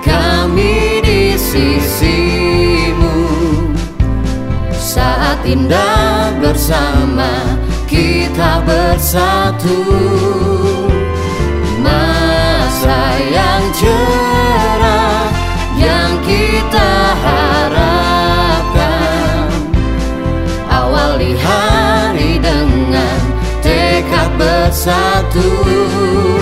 kami di sisimu. Saat indah bersama kita bersatu. Masa yang cerah yang kita harapkan. Awali hari dengan tekad bersatu.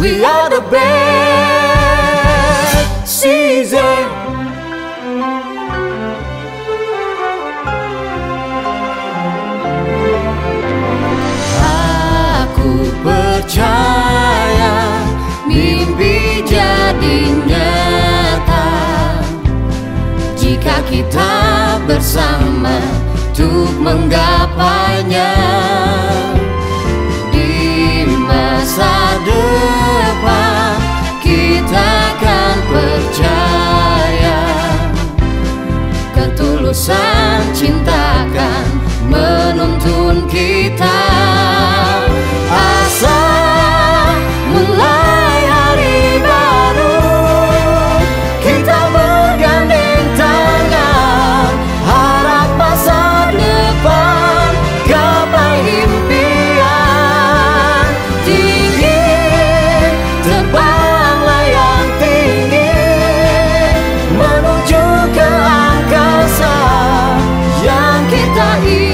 We are the best season. Aku percaya mimpi jadi nyata. Jika kita bersama untuk menggapainya sorrir.